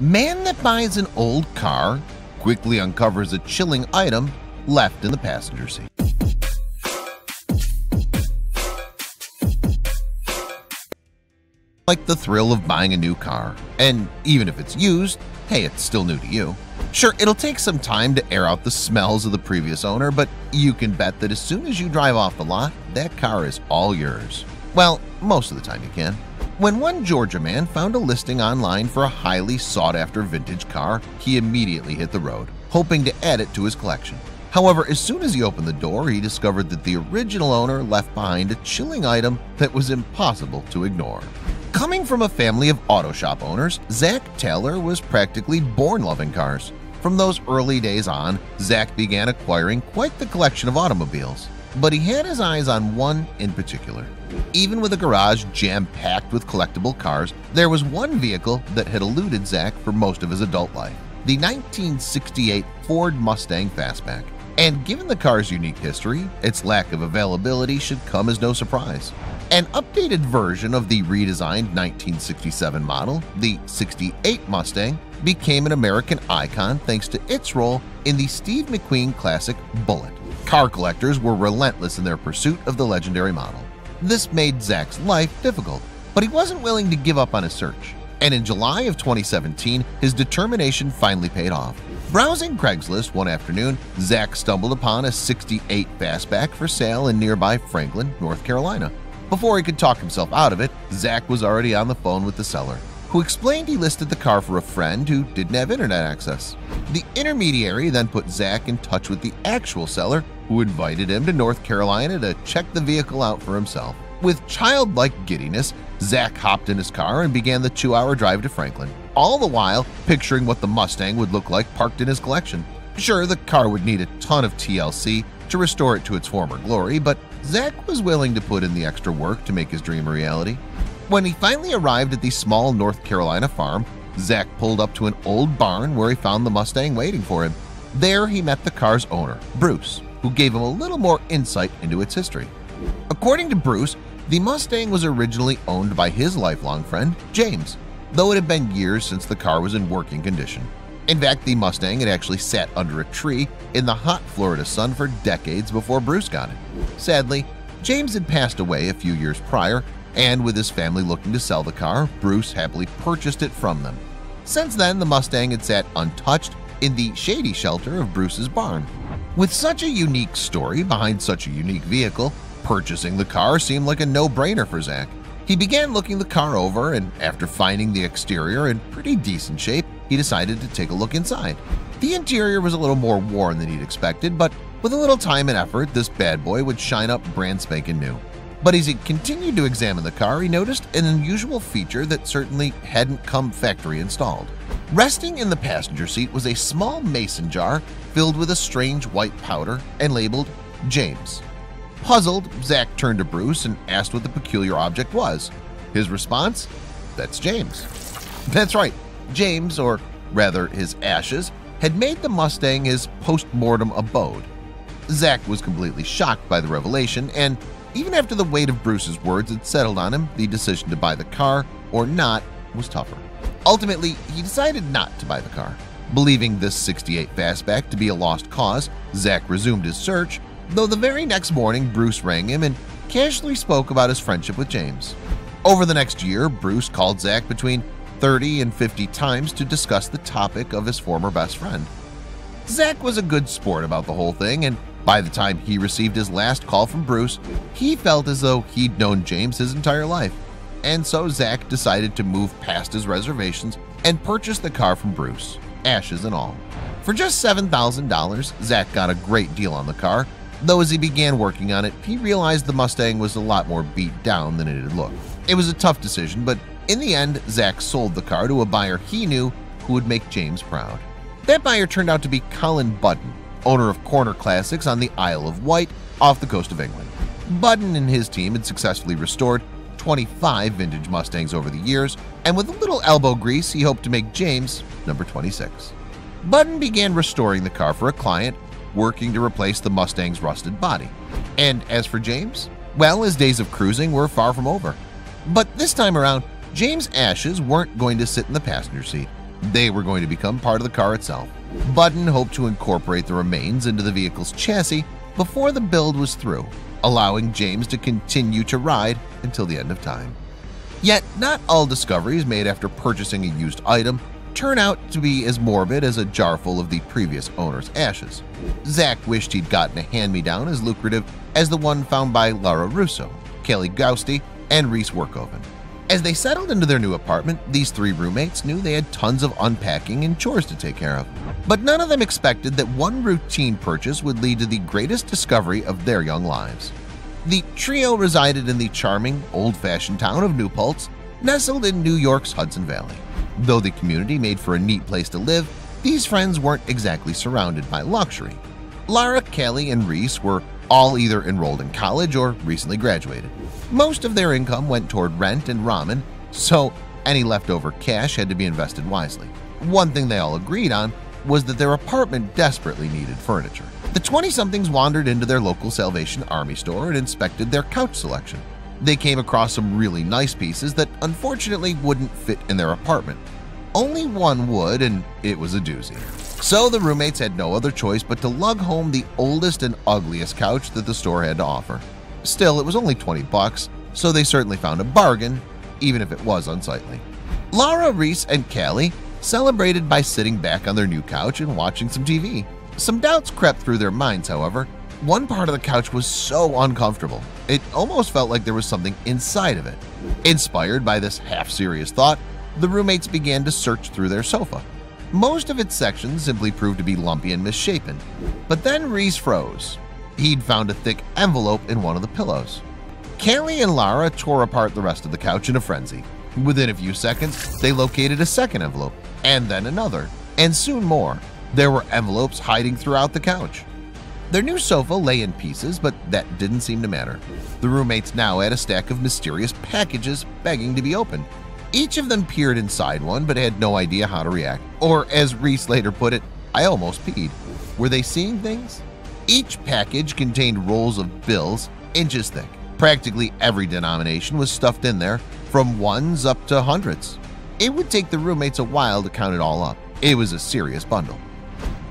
Man that buys an old car quickly uncovers a chilling item left in the passenger seat. Like the thrill of buying a new car, and even if it's used, hey, it's still new to you. Sure, it'll take some time to air out the smells of the previous owner, but you can bet that as soon as you drive off the lot, that car is all yours. Well, most of the time you can. When one Georgia man found a listing online for a highly sought-after vintage car, he immediately hit the road, hoping to add it to his collection. However, as soon as he opened the door, he discovered that the original owner left behind a chilling item that was impossible to ignore. Coming from a family of auto shop owners, Zach Taylor was practically born loving cars. From those early days on, Zach began acquiring quite the collection of automobiles. But he had his eyes on one in particular. Even with a garage jam-packed with collectible cars, there was one vehicle that had eluded Zach for most of his adult life, the 1968 Ford Mustang Fastback. And given the car's unique history, its lack of availability should come as no surprise. An updated version of the redesigned 1967 model, the 68 Mustang, became an American icon thanks to its role in the Steve McQueen classic Bullitt. Car collectors were relentless in their pursuit of the legendary model. This made Zach's life difficult, but he wasn't willing to give up on his search. And in July of 2017, his determination finally paid off. Browsing Craigslist one afternoon, Zach stumbled upon a 68 Fastback for sale in nearby Franklin, North Carolina. Before he could talk himself out of it, Zach was already on the phone with the seller, who explained he listed the car for a friend who didn't have internet access. The intermediary then put Zach in touch with the actual seller, who invited him to North Carolina to check the vehicle out for himself. With childlike giddiness, Zach hopped in his car and began the two-hour drive to Franklin, all the while picturing what the Mustang would look like parked in his collection. Sure, the car would need a ton of TLC to restore it to its former glory, but Zach was willing to put in the extra work to make his dream a reality. When he finally arrived at the small North Carolina farm, Zach pulled up to an old barn where he found the Mustang waiting for him. There he met the car's owner, Bruce, who gave him a little more insight into its history. According to Bruce, the Mustang was originally owned by his lifelong friend, James, though it had been years since the car was in working condition. In fact, the Mustang had actually sat under a tree in the hot Florida sun for decades before Bruce got it. Sadly, James had passed away a few years prior, and with his family looking to sell the car, Bruce happily purchased it from them. Since then, the Mustang had sat untouched in the shady shelter of Bruce's barn. With such a unique story behind such a unique vehicle, purchasing the car seemed like a no-brainer for Zach. He began looking the car over, and after finding the exterior in pretty decent shape, he decided to take a look inside. The interior was a little more worn than he'd expected, but with a little time and effort, this bad boy would shine up brand spanking new. But as he continued to examine the car, he noticed an unusual feature that certainly hadn't come factory installed. Resting in the passenger seat was a small mason jar filled with a strange white powder and labeled James. Puzzled, Zach turned to Bruce and asked what the peculiar object was. His response? That's James. That's right, James, or rather his ashes, had made the Mustang his post-mortem abode. Zach was completely shocked by the revelation, and even after the weight of Bruce's words had settled on him, the decision to buy the car or not was tougher. Ultimately, he decided not to buy the car. Believing this 68 Fastback to be a lost cause, Zach resumed his search, though the very next morning Bruce rang him and casually spoke about his friendship with James. Over the next year, Bruce called Zach between 30 and 50 times to discuss the topic of his former best friend. Zach was a good sport about the whole thing, and by the time he received his last call from Bruce, he felt as though he'd known James his entire life. And so Zach decided to move past his reservations and purchase the car from Bruce, ashes and all. For just $7,000, Zach got a great deal on the car, though as he began working on it, he realized the Mustang was a lot more beat down than it had looked. It was a tough decision, but in the end, Zach sold the car to a buyer he knew who would make James proud. That buyer turned out to be Colin Budden, owner of Corner Classics on the Isle of Wight off the coast of England. Budden and his team had successfully restored 25 vintage Mustangs over the years, and with a little elbow grease, he hoped to make James number 26. Budden began restoring the car for a client, working to replace the Mustang's rusted body. And as for James, well, his days of cruising were far from over. But this time around, James' ashes weren't going to sit in the passenger seat. They were going to become part of the car itself. Budden hoped to incorporate the remains into the vehicle's chassis before the build was through, allowing James to continue to ride until the end of time. Yet not all discoveries made after purchasing a used item turn out to be as morbid as a jar full of the previous owner's ashes. Zach wished he'd gotten a hand-me-down as lucrative as the one found by Lara Russo, Kelly Guasti, and Reese Werkhoven. As they settled into their new apartment, these three roommates knew they had tons of unpacking and chores to take care of. But none of them expected that one routine purchase would lead to the greatest discovery of their young lives. The trio resided in the charming, old-fashioned town of New Paltz, nestled in New York's Hudson Valley. Though the community made for a neat place to live, these friends weren't exactly surrounded by luxury. Lara, Kelly, and Reese were all either enrolled in college or recently graduated. Most of their income went toward rent and ramen, so any leftover cash had to be invested wisely. One thing they all agreed on was that their apartment desperately needed furniture. The 20-somethings wandered into their local Salvation Army store and inspected their couch selection. They came across some really nice pieces that unfortunately wouldn't fit in their apartment. Only one would, and it was a doozy. So the roommates had no other choice but to lug home the oldest and ugliest couch that the store had to offer. Still, it was only 20 bucks, so they certainly found a bargain, even if it was unsightly. Lara, Reese, and Callie celebrated by sitting back on their new couch and watching some TV. Some doubts crept through their minds, however. One part of the couch was so uncomfortable, it almost felt like there was something inside of it. Inspired by this half-serious thought, the roommates began to search through their sofa. Most of its sections simply proved to be lumpy and misshapen. But then Reese froze. He'd found a thick envelope in one of the pillows. Kelly and Lara tore apart the rest of the couch in a frenzy. Within a few seconds, they located a second envelope, and then another, and soon more. There were envelopes hiding throughout the couch. Their new sofa lay in pieces, but that didn't seem to matter. The roommates now had a stack of mysterious packages begging to be opened. Each of them peered inside one but had no idea how to react. Or as Reese later put it, I almost peed. Were they seeing things? Each package contained rolls of bills inches thick. Practically every denomination was stuffed in there, from ones up to hundreds. It would take the roommates a while to count it all up. It was a serious bundle.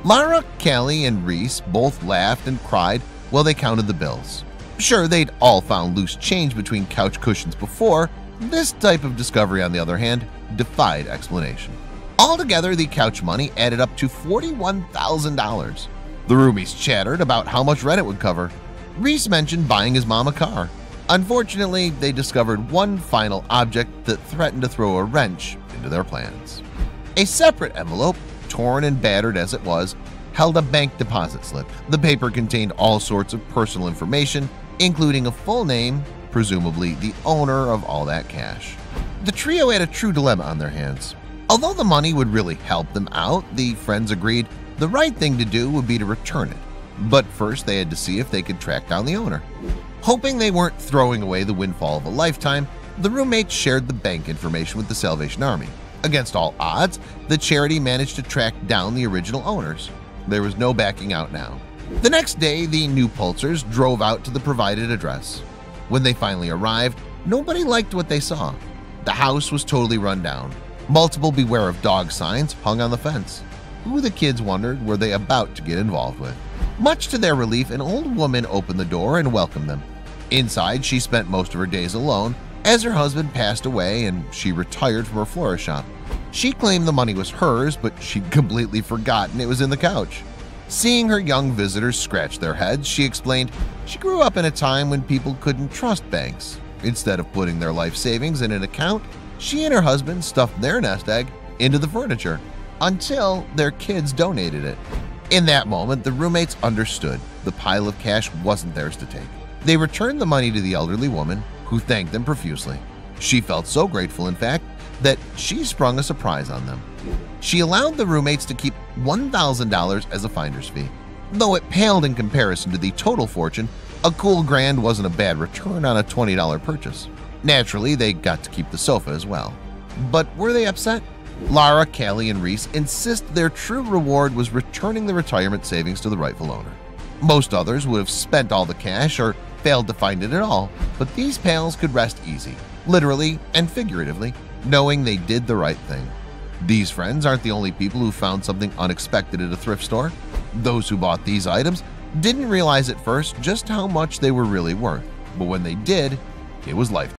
Lara, Kelly, and Reese both laughed and cried while they counted the bills. Sure, they'd all found loose change between couch cushions before, this type of discovery, on the other hand, defied explanation. Altogether, the couch money added up to $41,000. The roomies chattered about how much rent it would cover. Reese mentioned buying his mom a car. Unfortunately, they discovered one final object that threatened to throw a wrench into their plans. A separate envelope, torn and battered as it was, held a bank deposit slip. The paper contained all sorts of personal information, including a full name, presumably the owner of all that cash. The trio had a true dilemma on their hands. Although the money would really help them out, the friends agreed the right thing to do would be to return it. But first they had to see if they could track down the owner. Hoping they weren't throwing away the windfall of a lifetime, the roommates shared the bank information with the Salvation Army. Against all odds, the charity managed to track down the original owners. There was no backing out now. The next day, the New Pulsers drove out to the provided address. When they finally arrived, nobody liked what they saw. The house was totally run down. Multiple beware of dog signs hung on the fence. Who the kids wondered were they about to get involved with? Much to their relief, an old woman opened the door and welcomed them. Inside, she spent most of her days alone as her husband passed away and she retired from her florist shop. She claimed the money was hers, but she'd completely forgotten it was in the couch. Seeing her young visitors scratch their heads, she explained she grew up in a time when people couldn't trust banks. Instead of putting their life savings in an account, she and her husband stuffed their nest egg into the furniture until their kids donated it. In that moment, the roommates understood the pile of cash wasn't theirs to take. They returned the money to the elderly woman, who thanked them profusely. She felt so grateful, in fact, that she sprung a surprise on them. She allowed the roommates to keep $1,000 as a finder's fee. Though it paled in comparison to the total fortune, a cool grand wasn't a bad return on a $20 purchase. Naturally, they got to keep the sofa as well. But were they upset? Lara, Kelly, and Reese insist their true reward was returning the retirement savings to the rightful owner. Most others would have spent all the cash or failed to find it at all, but these pals could rest easy, literally and figuratively, knowing they did the right thing. These friends aren't the only people who found something unexpected at a thrift store. Those who bought these items didn't realize at first just how much they were really worth, but when they did, it was life